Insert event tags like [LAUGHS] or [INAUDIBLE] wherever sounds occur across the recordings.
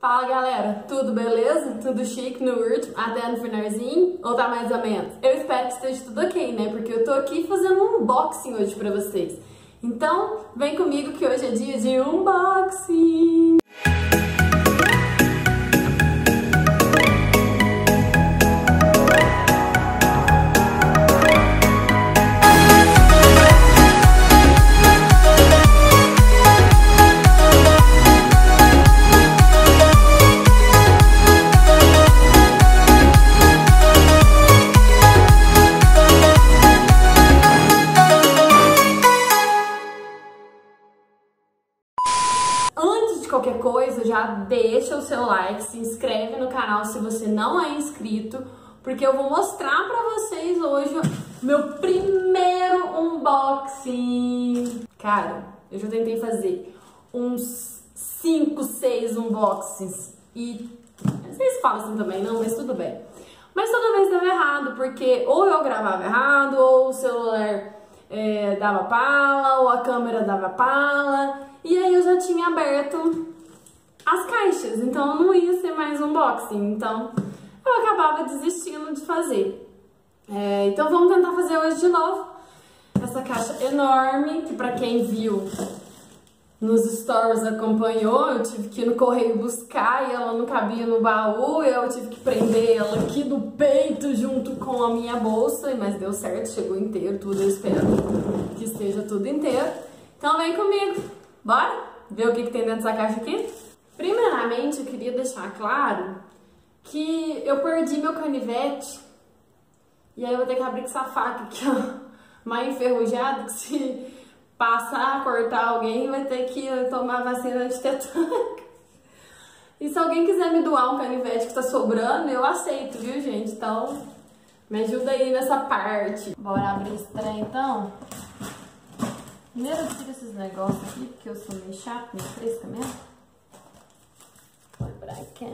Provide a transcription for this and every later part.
Fala galera, tudo beleza? Tudo chique no último, até no finalzinho? Ou tá mais ou menos? Eu espero que esteja tudo ok, né? Porque eu tô aqui fazendo um unboxing hoje pra vocês. Então, vem comigo que hoje é dia de unboxing! Deixa o seu like, se inscreve no canal se você não é inscrito, porque eu vou mostrar pra vocês hoje meu primeiro unboxing. Cara, eu já tentei fazer uns 5, 6 unboxings e vocês falam assim também, não, mas tudo bem. Mas toda vez dava errado, porque ou eu gravava errado, ou o celular é, dava pala, ou a câmera dava pala. E aí eu já tinha aberto as caixas, então não ia ser mais unboxing. Então eu acabava desistindo de fazer. É, então vamos tentar fazer hoje de novo. Essa caixa enorme, que pra quem viu nos stories acompanhou, eu tive que ir no correio buscar e ela não cabia no baú, eu tive que prender ela aqui do peito junto com a minha bolsa, mas deu certo, chegou inteiro, tudo, eu espero que esteja tudo inteiro. Então vem comigo, bora ver o que, que tem dentro dessa caixa aqui? Primeiramente, eu queria deixar claro que eu perdi meu canivete e aí eu vou ter que abrir com essa faca aqui, ó, mais enferrujada, que se passar, cortar alguém, vai ter que tomar vacina de tetânica. E se alguém quiser me doar um canivete que tá sobrando, eu aceito, viu, gente? Então, me ajuda aí nessa parte. Bora abrir esse trem, então? Primeiro eu tiro esses negócios aqui, porque eu sou meio chato, meio fresca mesmo. Põe pra cá.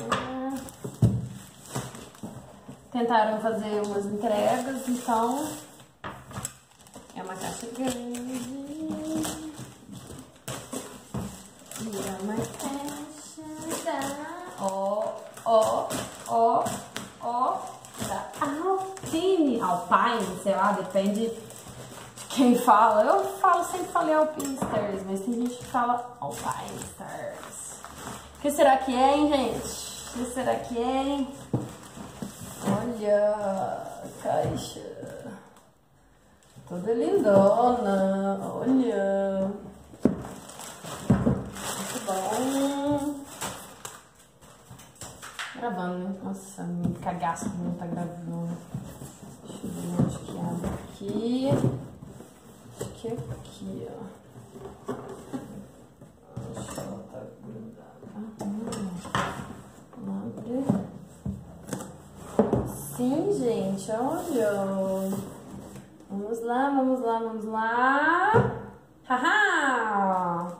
Tentaram fazer umas entregas, então... É uma caixa grande. Tira uma caixa da... Ó, ó, ó, ó. Da Alpine. Alpine, sei lá, depende de quem fala. Eu falo, sempre falei Alpine Stars, mas tem gente que fala Alpine Stars. Que será que é, hein, gente? Que será que é, hein? Olha, caixa. Toda lindona, olha. Muito bom. Gravando, né? Nossa, me cagaço não tá gravando. Deixa eu ver onde que abre aqui. Acho que é aqui, ó. Deixa eu botar grudada. Hum, abre. Sim, gente, olha. Vamos lá, vamos lá, vamos lá. Haha!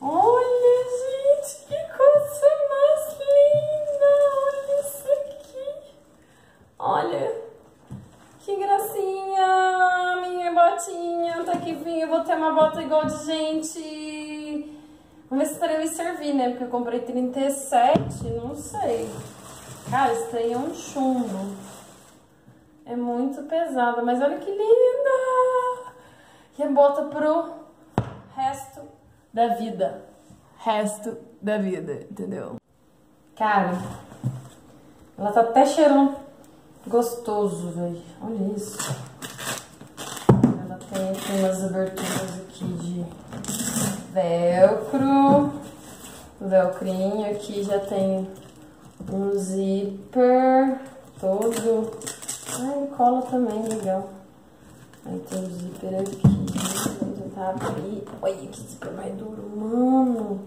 Olha, gente, que coisa mais linda! Olha isso aqui! Olha, que gracinha! Minha botinha, tá aqui vinha. Eu vou ter uma bota igual de gente. Vamos ver se para me servir, né? Porque eu comprei 37, não sei. Cara, esse trem é um chumbo. É muito pesada, mas olha que linda! E é bota pro resto da vida. Resto da vida, entendeu? Cara, ela tá até cheirando gostoso, velho. Olha isso. Ela tem, tem umas aberturas aqui de velcro. Velcrinho aqui já tem um zíper todo Ai, cola também, legal. Aí tem o zíper aqui. Vou tentar abrir. Olha que zíper mais duro, mano.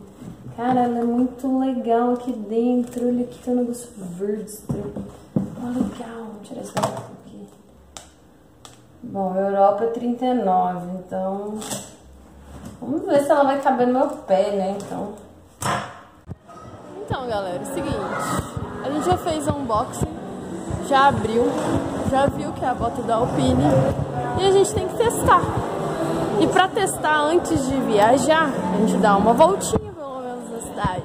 Cara, ela é muito legal aqui dentro. Olha aqui, tem um negócio verde estranho. Ó, legal. Vou tirar esse aqui. Bom, Europa é 39, então... Vamos ver se ela vai caber no meu pé, né, então... Então, galera, é o seguinte. Já fez unboxing já abriu, já viu que é a bota da Alpine e a gente tem que testar. E para testar antes de viajar, a gente dá uma voltinha pelo menos na cidade.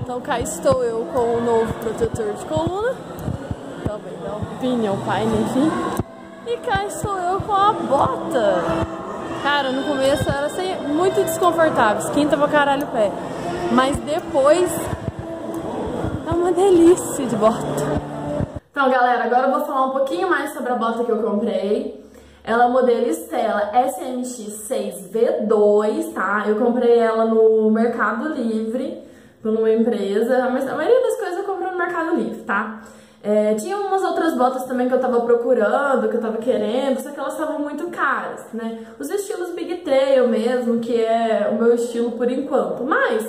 Então cá estou eu com o novo protetor de coluna. Também da Opinion Pine, enfim. E cá estou eu com a bota. Cara, no começo era assim, muito desconfortável, esquenta pra caralho o pé. Mas depois delícia de bota. Então, galera, agora eu vou falar um pouquinho mais sobre a bota que eu comprei. Ela é modelo Stella SMX6V2, tá? Eu comprei ela no Mercado Livre, por uma empresa, mas a maioria das coisas eu comprei no Mercado Livre, tá? É, tinha umas outras botas também que eu tava procurando, que eu tava querendo, só que elas estavam muito caras, né? Os estilos Big Tail mesmo, que é o meu estilo por enquanto. Mas,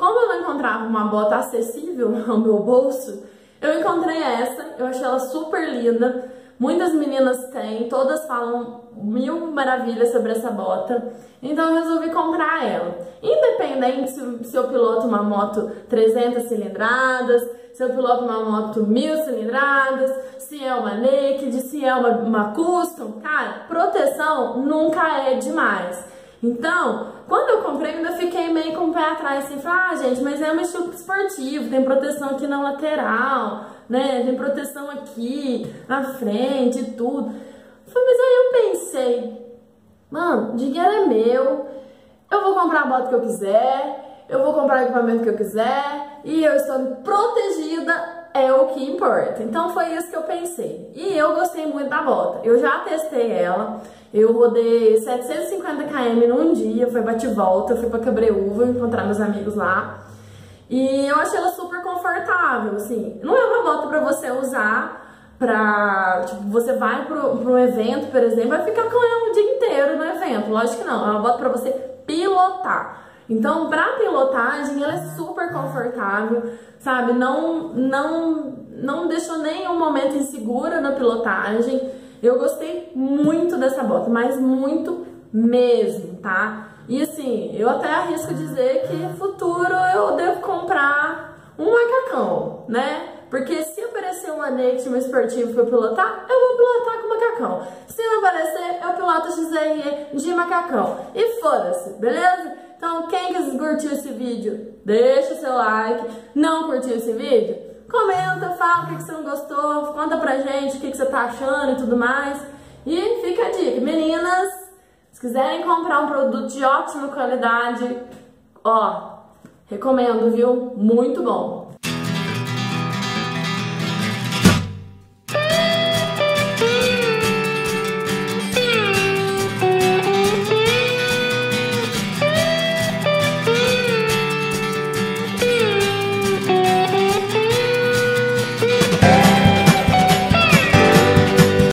como eu não encontrava uma bota acessível [LAUGHS] ao meu bolso, eu encontrei essa, eu achei ela super linda. Muitas meninas têm, todas falam mil maravilhas sobre essa bota, então eu resolvi comprar ela. Independente se, se eu piloto uma moto 300 cilindradas, se eu piloto uma moto mil cilindradas, se é uma naked, se é uma, uma custom, cara, proteção nunca é demais. Então, quando eu comprei, ainda fiquei meio com o pé atrás, assim, falei, ah, gente, mas é um estilo esportivo, tem proteção aqui na lateral, né, tem proteção aqui, na frente e tudo. Falei, mas aí eu pensei, mano, dinheiro é meu, eu vou comprar a bota que eu quiser, eu vou comprar o equipamento que eu quiser, e eu estou protegida é o que importa. Então foi isso que eu pensei. E eu gostei muito da bota. Eu já testei ela. Eu rodei 750 km num dia, foi bate volta, fui pra Cabreúva encontrar meus amigos lá. E eu achei ela super confortável, assim. Não é uma bota pra você usar pra, tipo, você vai pro, pro evento, por exemplo, vai ficar com ela o dia inteiro no evento. Lógico que não, é uma bota pra você pilotar. Então, pra pilotagem, ela é super confortável, sabe? Não, não, não deixou nenhum momento insegura na pilotagem. Eu gostei muito dessa bota, mas muito mesmo, tá? E assim, eu até arrisco dizer que futuro eu devo comprar um macacão, né? Porque se aparecer um anexo, um esportivo pra pilotar, eu vou pilotar com macacão. Se não aparecer, eu piloto XRE de macacão. E foda-se, beleza? Então, quem curtiu esse vídeo, deixa o seu like. Não curtiu esse vídeo? Comenta, fala o que, você não gostou, conta pra gente o que, que você tá achando e tudo mais. E fica a dica, meninas, se quiserem comprar um produto de ótima qualidade, ó, recomendo, viu? Muito bom.